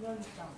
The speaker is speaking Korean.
면장.